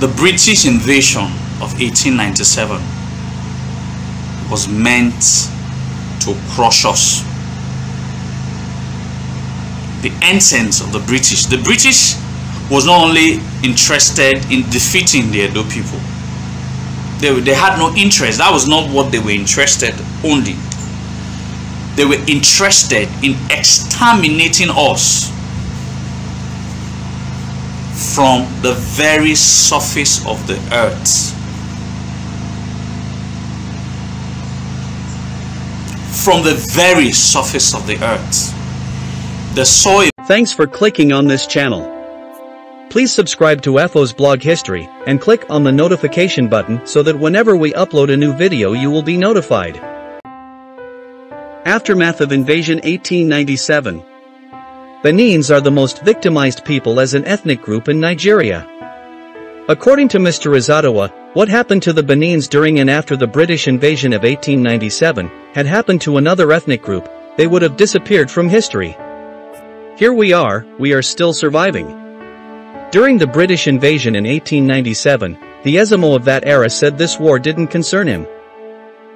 the British invasion of 1897 was meant to crush us. The essence of the British. The British was not only interested in defeating the Edo people. They, they had no interest. That was not what they were interested only. They were interested in exterminating us from the very surface of the earth. From the very surface of the earth. The soil. Thanks for clicking on this channel. Please subscribe to Efos blog history and click on the notification button so that whenever we upload a new video you will be notified. Aftermath of Invasion 1897 Benins are the most victimized people as an ethnic group in Nigeria. According to Mr. Izadawa, what happened to the Benins during and after the British invasion of 1897 had happened to another ethnic group, they would have disappeared from history. Here we are, we are still surviving. During the British invasion in 1897, the Ezomo of that era said this war didn't concern him.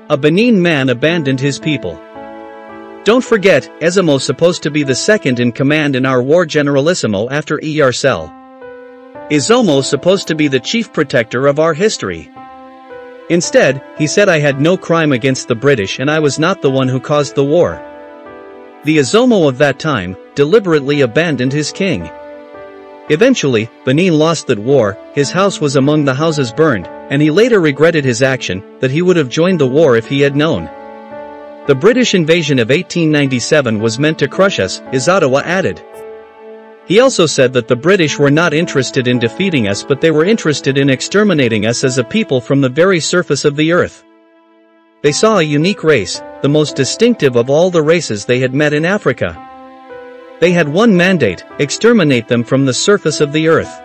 A Benin man abandoned his people. Don't forget, Ezomo supposed to be the second in command in our war generalissimo after Iyase. Ezomo supposed to be the chief protector of our history. Instead, he said I had no crime against the British and I was not the one who caused the war. The Ezomo of that time, deliberately abandoned his king. Eventually, Benin lost that war, his house was among the houses burned, and he later regretted his action, that he would have joined the war if he had known. The British invasion of 1897 was meant to crush us, Izadawa added. He also said that the British were not interested in defeating us but they were interested in exterminating us as a people from the very surface of the earth. They saw a unique race, the most distinctive of all the races they had met in Africa. They had one mandate, exterminate them from the surface of the earth.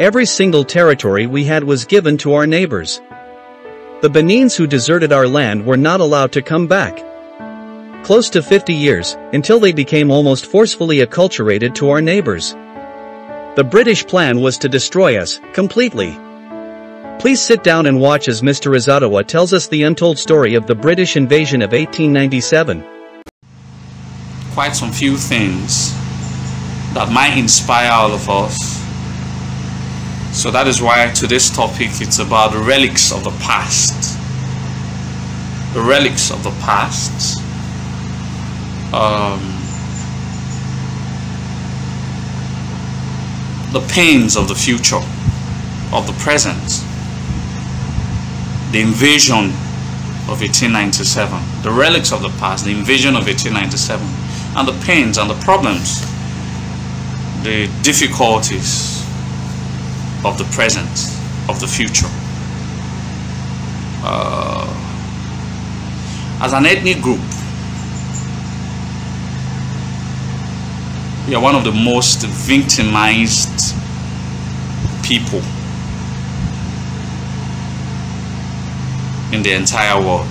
Every single territory we had was given to our neighbors. The Benins who deserted our land were not allowed to come back. Close to 50 years, until they became almost forcefully acculturated to our neighbors. The British plan was to destroy us, completely. Please sit down and watch as Mr. Izadawa tells us the untold story of the British invasion of 1897. Quite some few things that might inspire all of us so that is why today's topic it's about the relics of the past. The relics of the past. Um, the pains of the future, of the present. The invasion of 1897. The relics of the past, the invasion of 1897. And the pains and the problems, the difficulties, of the present, of the future. Uh, as an ethnic group, we are one of the most victimized people in the entire world.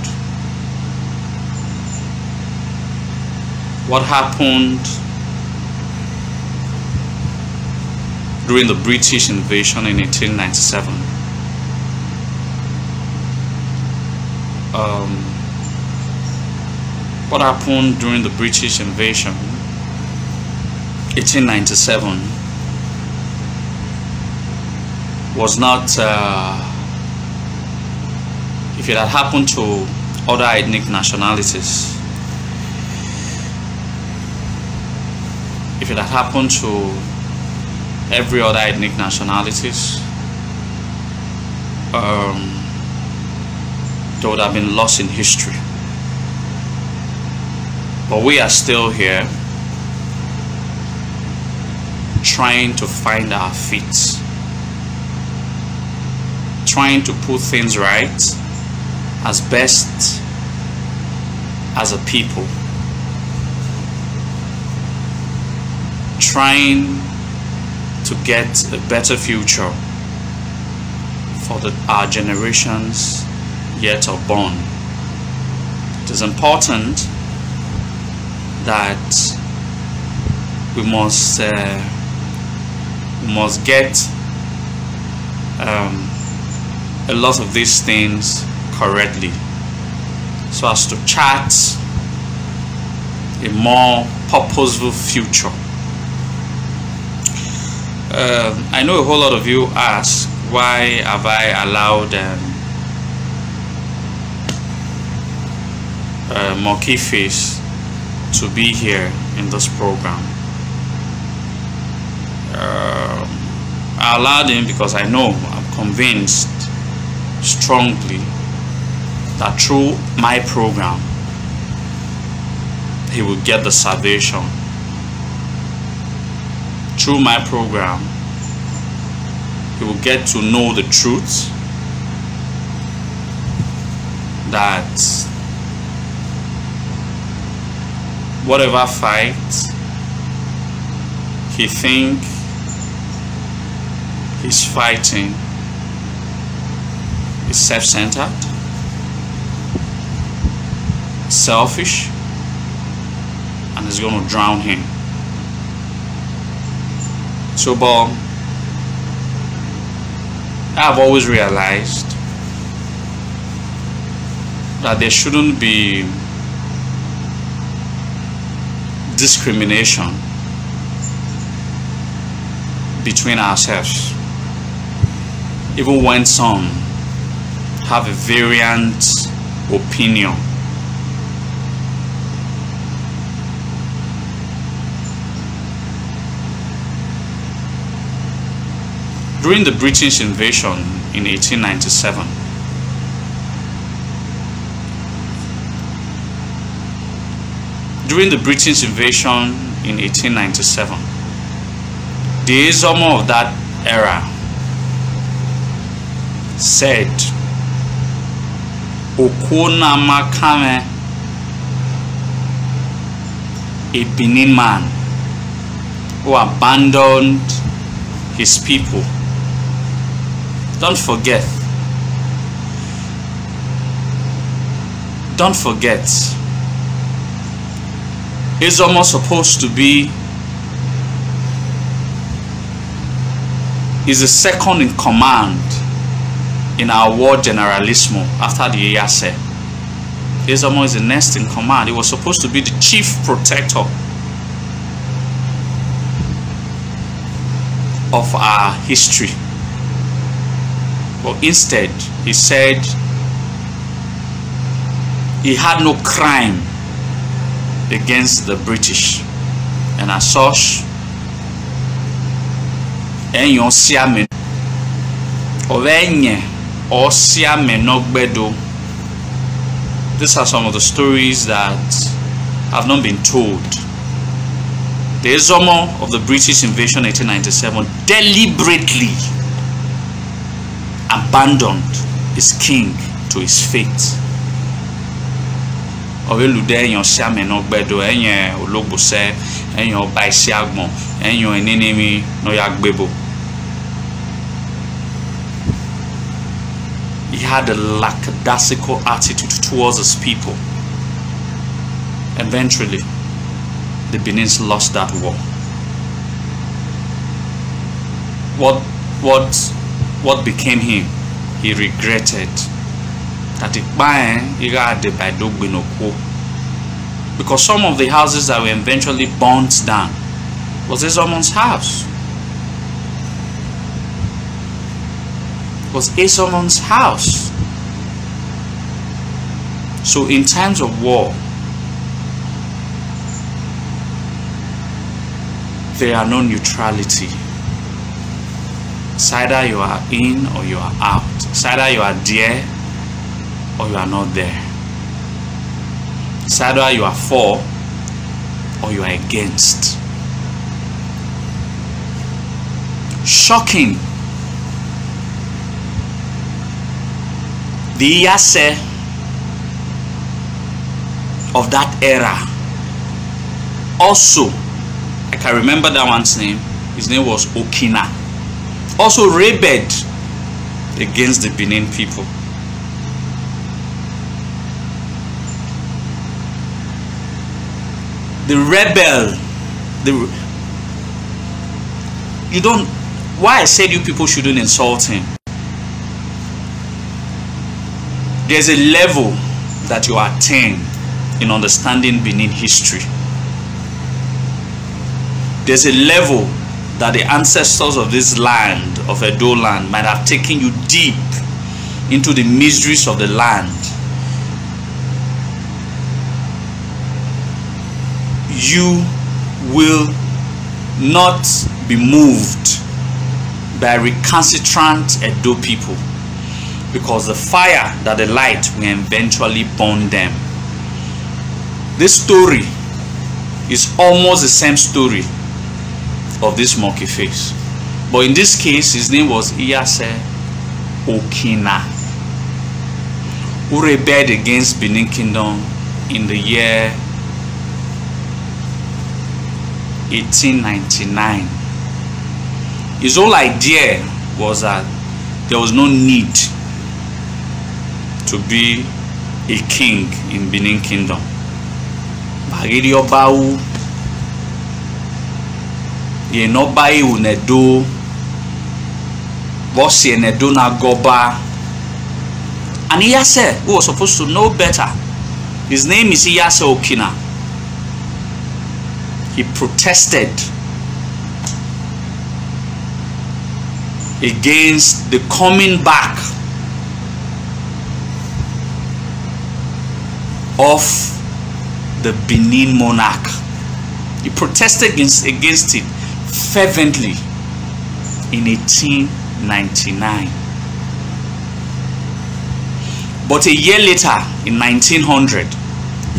What happened during the British invasion in 1897. Um, what happened during the British invasion 1897 was not uh, if it had happened to other ethnic nationalities if it had happened to every other ethnic nationalities um, they would have been lost in history. But we are still here trying to find our feet trying to put things right as best as a people. Trying to get a better future for the, our generations yet unborn. It is important that we must uh, we must get um, a lot of these things correctly so as to chart a more purposeful future. Uh, I know a whole lot of you ask why have I allowed um, uh, Face to be here in this program. Uh, I allowed him because I know, I'm convinced strongly that through my program, he will get the salvation. Through my program, he will get to know the truth that whatever fight he think he's fighting is self-centered selfish and is going to drown him so but I've always realized that there shouldn't be discrimination between ourselves. Even when some have a variant opinion during the British invasion in 1897 during the British invasion in 1897, the Ezomo of that era said, Okuna Makame, a Benin man who abandoned his people. Don't forget. Don't forget is almost supposed to be is the second in command in our war generalissimo after the Iyase. Ezomo is the next in command. He was supposed to be the chief protector of our history. But instead, he said he had no crime against the British. And as such, ẹ̀yàn síàmì ọ̀rẹ́ ẹ̀yẹn or síàmì nọ́gbẹ́dọ̀. These are some of the stories that have not been told. The Ezomo of the British invasion 1897 deliberately abandoned his king to his fate ọ̀rẹ́lùdẹ́ èèyàn sàmẹ̀nà gbẹ̀dọ̀ ẹ̀yàn ológbòsẹ́ èèyàn ọba ìṣẹ́ àgbọ̀n èèyàn ẹ̀nínními n'ọ̀yà gbẹ̀bọ̀. He had a lackadaisical attitude towards his people. Eventually, the Benin's lost that war. What, what, what became him? He regretted that he because some of the houses that were eventually burnt down was Ezomo's house. Was Ezomo's house. So in times of war, there are no neutrality. It's either you are in or you are out. It's either you are there or you are not there. It's either you are for or you are against. Shocking. The Yase of that era also, I can remember that one's name. His name was Okina. also rebelled against the Benin people. The rebel, the you don't. Why I said you people shouldn't insult him. There's a level that you attain in understanding Benin history. There's a level that the ancestors of this land, of Edo land, might have taken you deep into the mysteries of the land. You will not be moved by recalcitrant Edo people because the fire that the light will eventually burn them. This story is almost the same story of this monkey face. But in this case, his name was Iyase Okina, who rebelled against Benin Kingdom in the year 1899. His whole idea was that there was no need to be a king in Benin Kingdom. Bagidi Obawu Yenoba Iwu Nedo Bosi Nedo Nagoba and Iyase who was supposed to know better his name is Iyase Okina. He protested against the coming back of the Benin monarch. He protested against, against it fervently in 1899. But a year later, in 1900,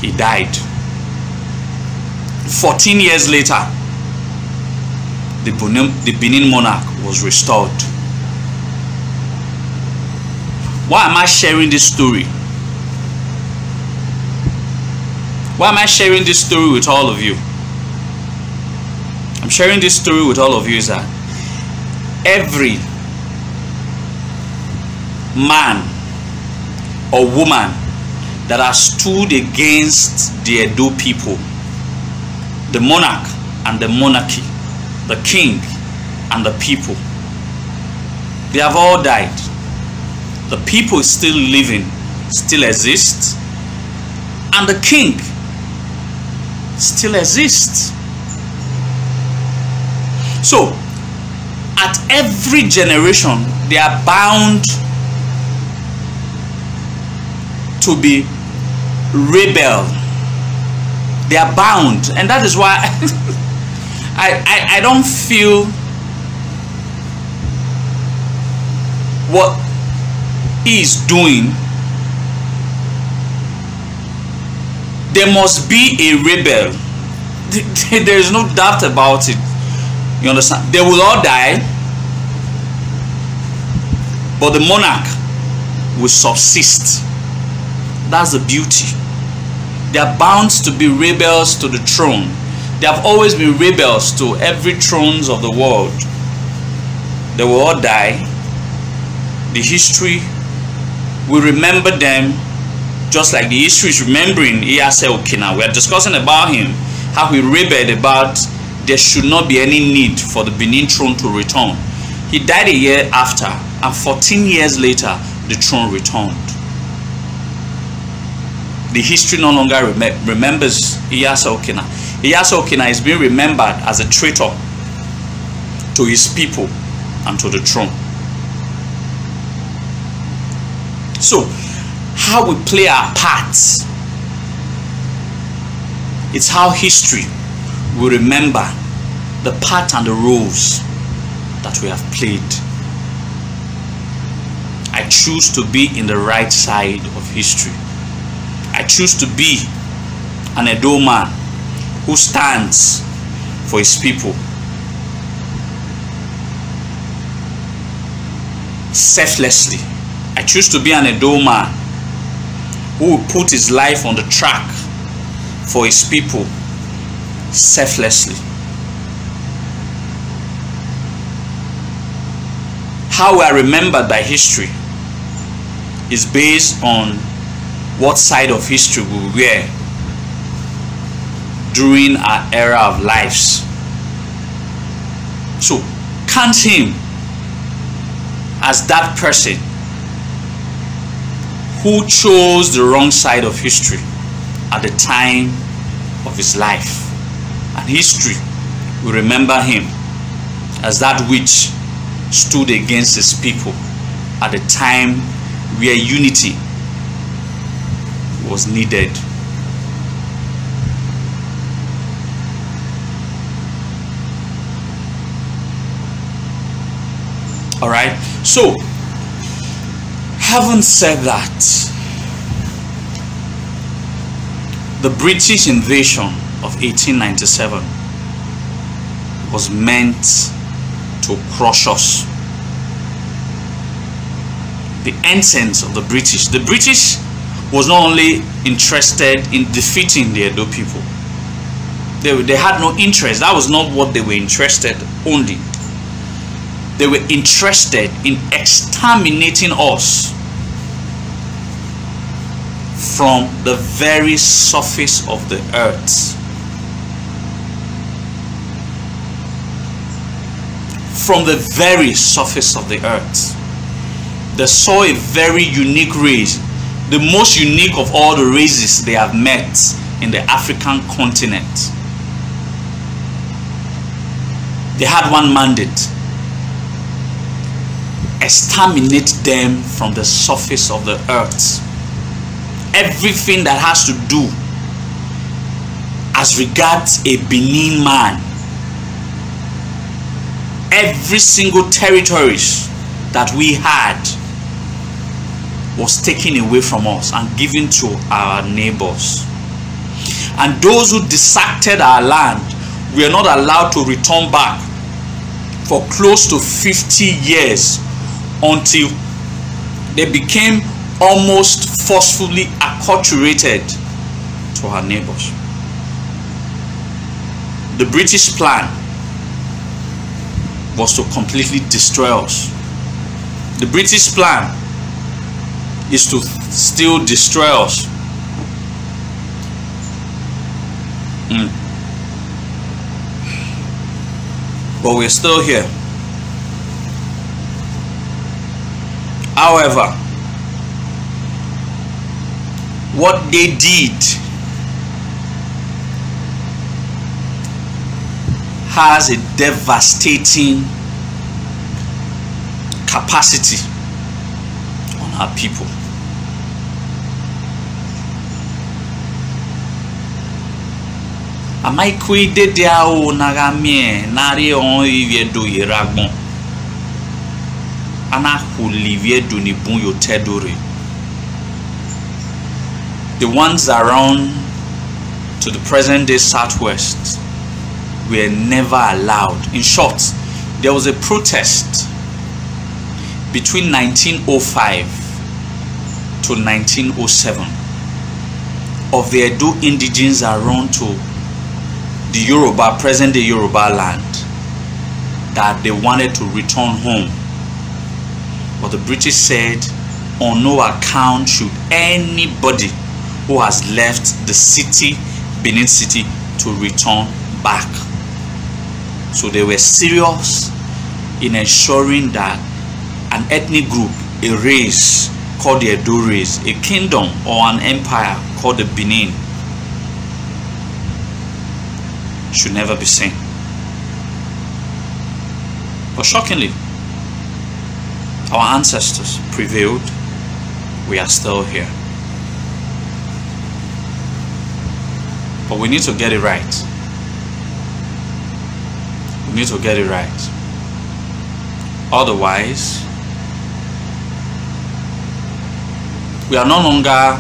he died. 14 years later, the Benin, monarch was restored. Why am I sharing this story? Why am I sharing this story with all of you? I'm sharing this story with all of you is that every man or woman that has stood against the Edo people, the monarch and the monarchy, the king and the people, they have all died. The people still living, still exist, and the king still exists. So, at every generation, they are bound to be rebel. They are bound, and that is why I, I, I don't feel what he is doing. There must be a rebel. There is no doubt about it. You understand? They will all die, but the monarch will subsist. That's the beauty. They are bound to be rebels to the throne. They have always been rebels to every thrones of the world. They will all die. The history will remember them just like the history is remembering Iyase Okina. We are discussing about him, how he rebelled about there should not be any need for the Benin throne to return. He died a year after, and 14 years later, the throne returned. The history no longer rem remembers Iyase Okina. Iyase Okina is being remembered as a traitor to his people and to the throne. So, how we play our parts, it's how history will remember the part and the roles that we have played. I choose to be in the right side of history. I choose to be an Edo man who stands for his people. Selflessly. I choose to be an Edo man who will put his life on the track for his people selflessly. How we are remembered by history is based on what side of history we were during our era of lives. So, count him as that person who chose the wrong side of history at the time of his life. And history will remember him as that which stood against his people at the time where unity was needed. All right, so having said that, the British invasion of 1897 was meant to crush us. The essence of the British. The British was not only interested in defeating the Edo people. They, they had no interest. That was not what they were interested only. They were interested in exterminating us from the very surface of the earth. From the very surface of the earth. They saw a very unique race, the most unique of all the races they have met in the African continent. They had one mandate exterminate them from the surface of the earth everything that has to do as regards a Benin man. Every single territories that we had was taken away from us and given to our neighbors. And those who dissected our land were not allowed to return back for close to 50 years until they became almost forcefully acculturated to our neighbors. The British plan was to completely destroy us. The British plan is to still destroy us. Mm. But we're still here. However, what they did has a devastating capacity on our people. amaikwe dede awo nagamie nari on ivie do yeragbon ana hulivie do ni bun yo tedore the ones around to the present day southwest were never allowed. In short, there was a protest between 1905 to 1907 of the Edo indigenes around to the Yoruba, present day Yoruba land, that they wanted to return home. But the British said, on no account should anybody who has left the city, Benin City, to return back. So they were serious in ensuring that an ethnic group, a race called the Edo race, a kingdom or an empire called the Benin, should never be seen. But shockingly, our ancestors prevailed. We are still here. But we need to get it right. We need to get it right. Otherwise, we are no longer,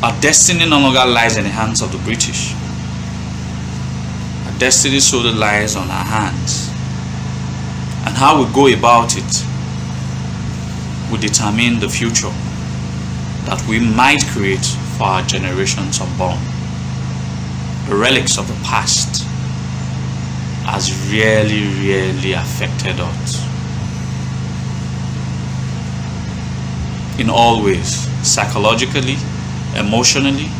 our destiny no longer lies in the hands of the British. Our destiny solely lies on our hands. And how we go about it will determine the future that we might create for our generations unborn. Relics of the past has really, really affected us. In all ways, psychologically, emotionally,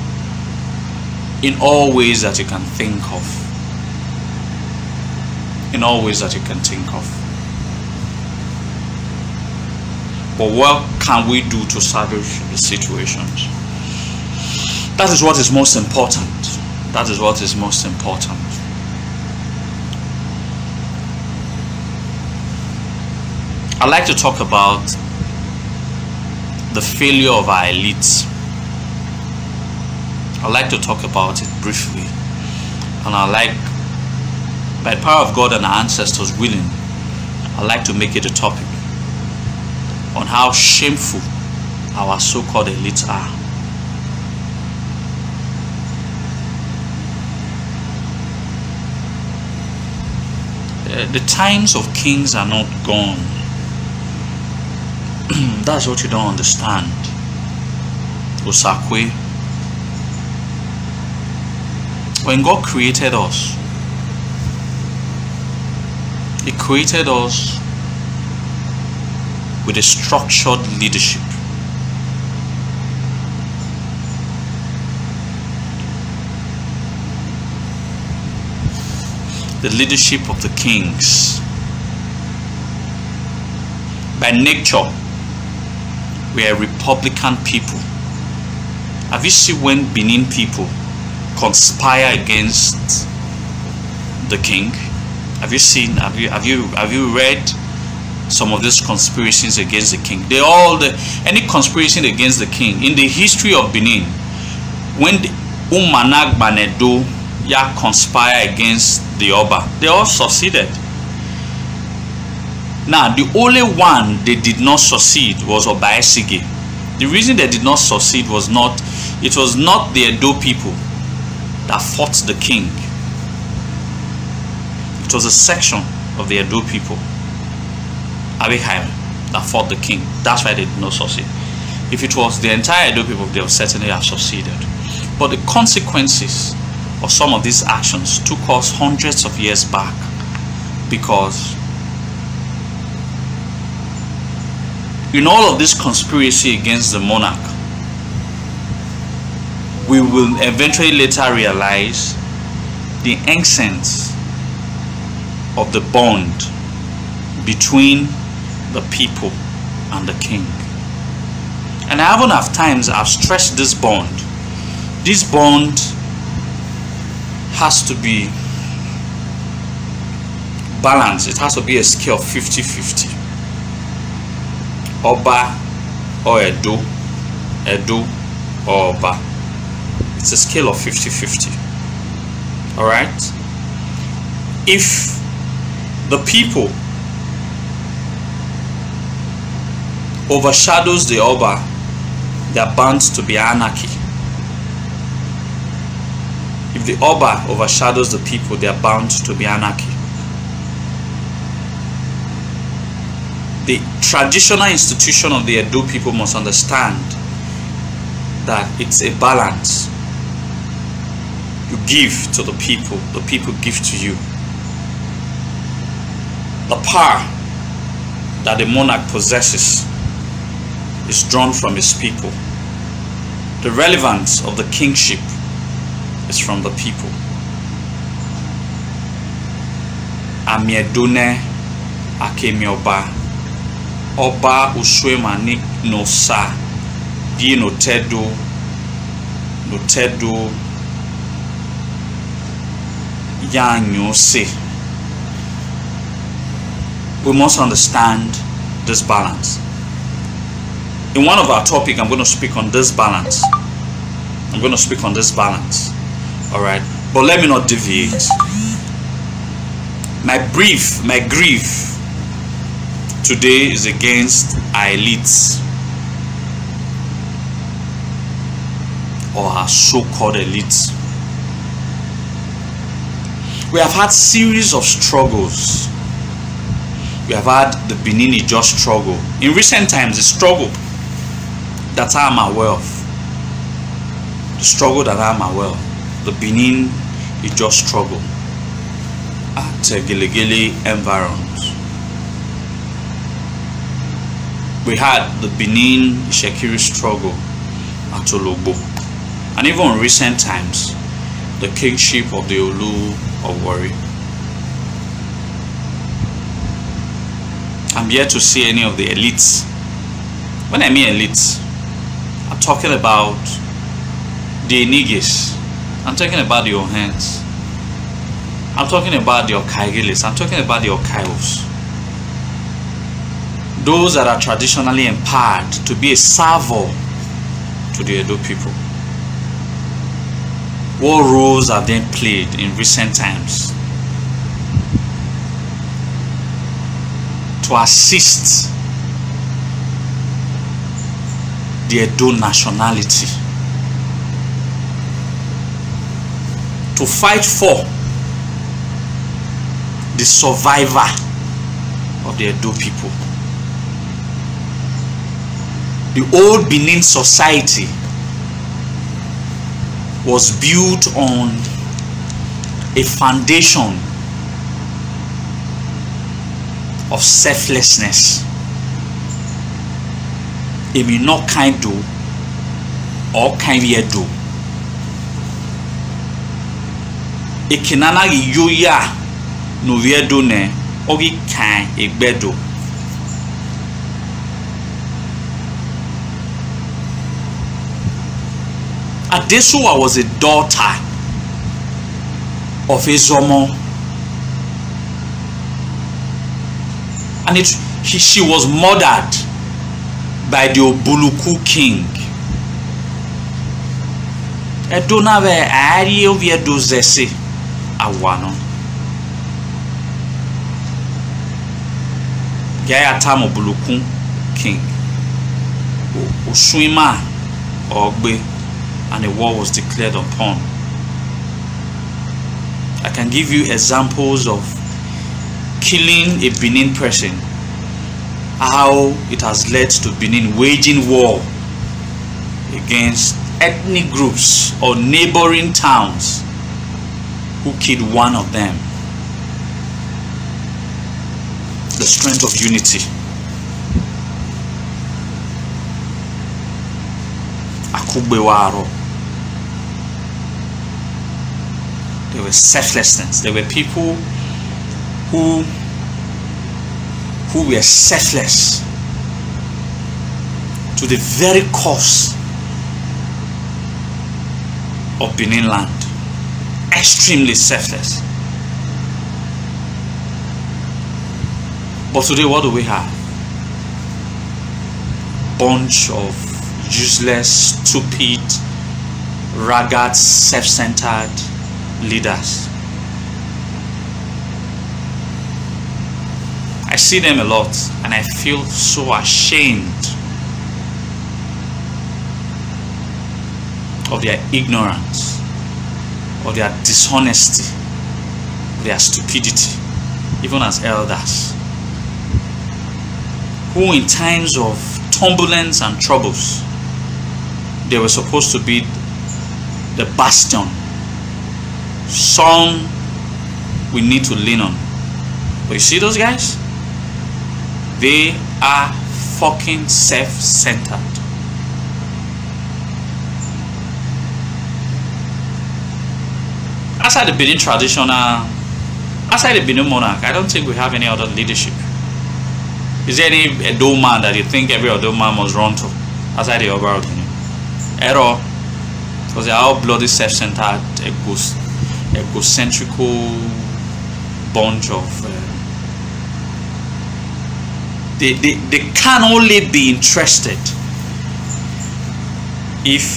in all ways that you can think of. In all ways that you can think of. but what can we do to salvage the situations? That is what is most important. That is what is most important. I'd like to talk about the failure of our elites. I'd like to talk about it briefly. And I like, by the power of God and our ancestors willing, I'd like to make it a topic on how shameful our so-called elites are. Uh, the times of kings are not gone That's what you don't understand. Osakwe. When God created us, He created us with a structured leadership. The leadership of the kings. By nature, we are Republican people. Have you seen when Benin people conspire against the king? Have you seen? Have you have you have you read some of these conspiracies against the king? They all the any conspiracy against the king in the history of Benin when Umanag Banedo ya conspire against the Oba, they all succeeded. Now, the only one they did not succeed was Obaesige. The reason they did not succeed was not, it was not the Edo people that fought the king. It was a section of the Edo people, Abihaim, that fought the king. That's why they did not succeed. If it was the entire Edo people, they would certainly have succeeded. But the consequences of some of these actions took us hundreds of years back because in all of this conspiracy against the monarch, we will eventually later realize the essence of the bond between the people and the king. And I haven't enough times I've stressed this bond. This bond has to be balanced. It has to be a scale of 50-50. Oba or Edo, Edo or Oba. It's a scale of 50-50. Alright? If the people overshadows the Oba, they are bound to be anarchy. The Oba overshadows the people, they are bound to be anarchy. the traditional institution of the Edo people must understand that it's a balance. You give to the people, the people give to you. The power that the monarch possesses is drawn from his people. The relevance of the kingship is from the people. Amiedune Akemioba ọba usuemani nosa bi notedo notedo yanyose we must understand this balance. In one of our topic i'm going to speak on this balance. I'm going to speak on this balance all right but let me not deviate my brief my grief today is against our elites or our so-called elites. We have had series of struggles. We have had the Benin Ijaw struggle. In recent times, the struggle that I am aware of, the struggle that I am aware of, the Benin Ijaw struggle at Gelegele environment. we had the Benin Itsekiri struggle at Ologbo. And even in recent times, the kingship of the Olu of Warri. I'm yet to see any of the elites When I mean elites, I'm talking about the Enigies. I'm talking about your hands. I'm talking about your Okaigilis. I'm talking about your Okaios. Those that are traditionally empowered to be a servo to the Edo people. What roles have they played in recent times to assist the Edo nationality to fight for the survivor of the Edo people. The old Benin society was built on a foundation of selflessness. Èmi náà kind do or kind yẹ yìí yóò yá n'òwìẹ́ do nẹ ọ́gì kan do. Adesuwa was a daughter of Ezomo. And it, he, she was murdered by the Obuluku king. Edo na be ari obi Edo zese awano. Gaya tam Obuluku king. Osuima Ogbe and a war was declared upon. I can give you examples of killing a Benin person, how it has led to Benin waging war against ethnic groups or neighboring towns who killed one of them. The strength of unity. Akugbewaro. There were selflessness. There were people who who were selfless to the very cost of Benin land. Extremely selfless. But today, what do we have? Bunch of useless, stupid, ragged, self centered leaders. I see them a lot and I feel so ashamed of their ignorance, of their dishonesty, their stupidity, even as elders, who in times of turbulence and troubles, they were supposed to be the bastion, some we need to lean on. But you see those guys? They are fucking self Outside the Benin traditional, outside the Benin monarch, I don't think we have any other leadership. Is there any Edo man that you think every Edo man must run to outside the Oba Benin? Error. Because they are all bloody self centered, egocentrical bunch of. Uh, they, they, they can only be interested if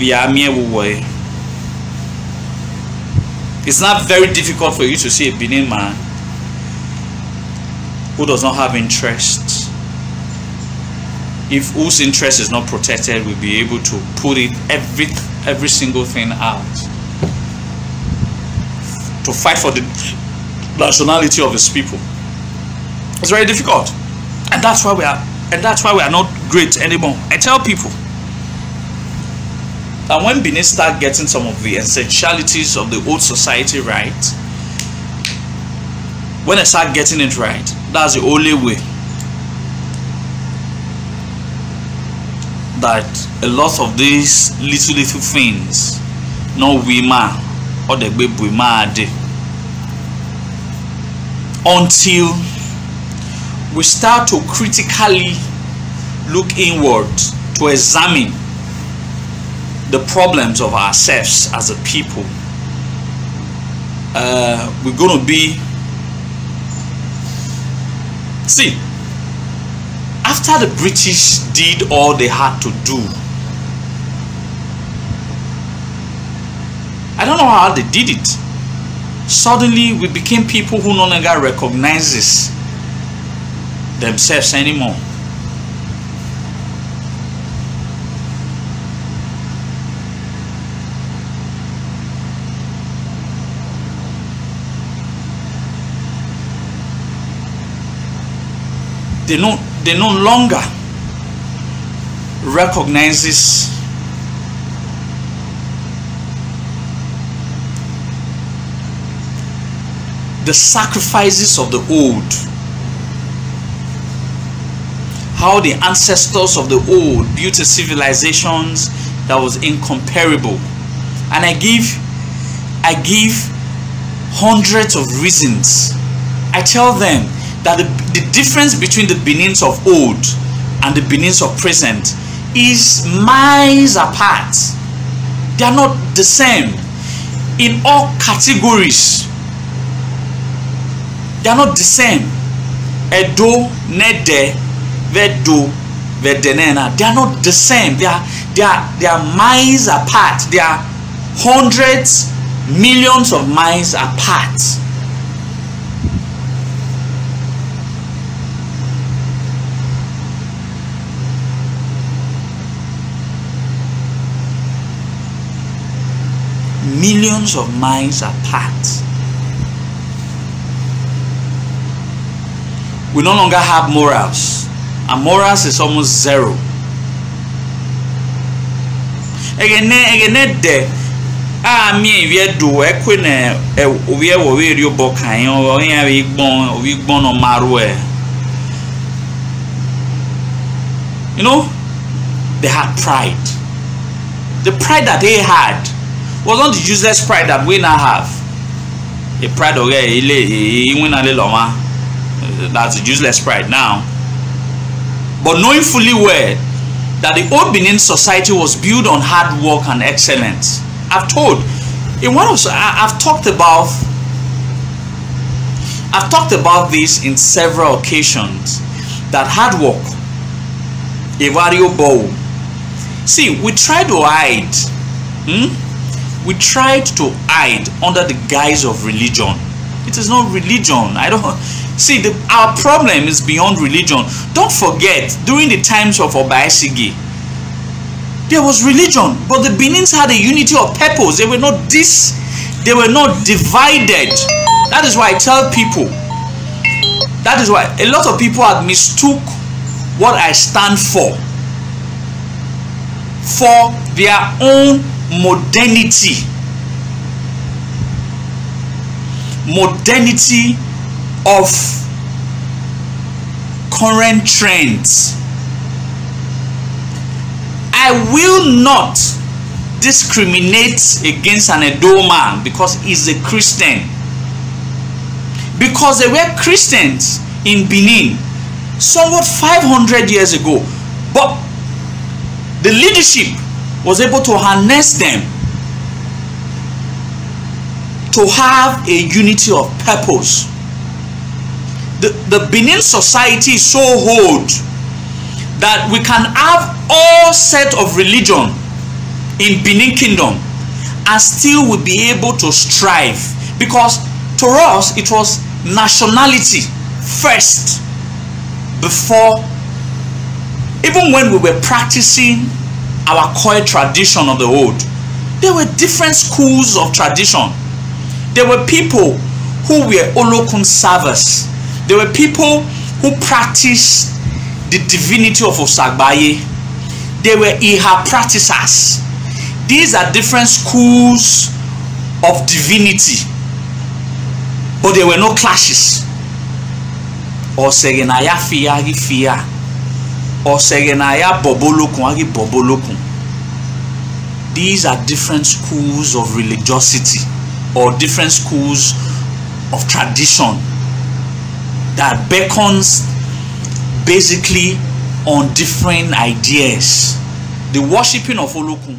we are mere way. It's not very difficult for you to see a Benin man who does not have interest. If whose interest is not protected, will be able to put it every every single thing out to fight for the nationality of his people. It's very difficult, and that's why we are, and that's why we are not great anymore. I tell people that when Benin start getting some of the essentialities of the old society right, when they start getting it right, that's the only way that a lot of these little little things, no wima or the baby until we start to critically look inward to examine the problems of ourselves as a people, uh, we're going to be. See, after the British did all they had to do, I don't know how they did it. Suddenly, we became people who no longer recognizes themselves anymore. They no they no longer recognizes the sacrifices of the old. How the ancestors of the old built civilizations that was incomparable. And i give i give hundreds of reasons. I tell them that the, the difference between the Benins of old and the Benins of present is miles apart. They are not the same in all categories. They are not the same. Edo, Nede, Vedo, Vedenena. They are not the same. They are they are they are miles apart. They are hundreds, millions of miles apart. Millions of miles apart. We no longer have morals, and morals is almost zero. Egene egene de a mi ewie do ekwe na owie wo we ri obo kan o yan we gbon owi gbon no maru e you know they had pride the pride that they had was not the useless pride that we now have? A pride of ilé ìwínà lè lọ́mọ that's a useless pride now. But knowing fully well that the old Benin society was built on hard work and excellence. I've told in one of I've talked about I've talked about this in several occasions that hard work a variable see we try to hide hmm? We tried to hide under the guise of religion. It is not religion. I don't see the, our problem is beyond religion. Don't forget, during the times of Oba Esigie, there was religion, but the Benins had a unity of purpose. They were not this, they were not divided. That is why I tell people. That is why a lot of people have mistook what I stand for for their own modernity. Modernity of current trends. I will not discriminate against an edo man because he's a christian. Because they were christians in benin somewhat 500 years ago. But the leadership was able to harness them to have a unity of purpose. The, the Benin society is so old that we can have all set of religion in Benin kingdom and still will be able to strive because to us it was nationality first before even when we were practicing our core tradition of the old. There were different schools of tradition. There were people who were Olokun servers. There were people who practiced the divinity of Osagbaye. They were Iha practitioners. These are different schools of divinity. But there were no clashes. Osegenaya fia fia ọ̀sẹ̀gẹ̀nàyà bọ̀bọ̀lókun agi bọ̀bọ̀lókun these are different schools of religiosity or different schools of tradition that beckons basically on different ideas. The worshipping of Olokun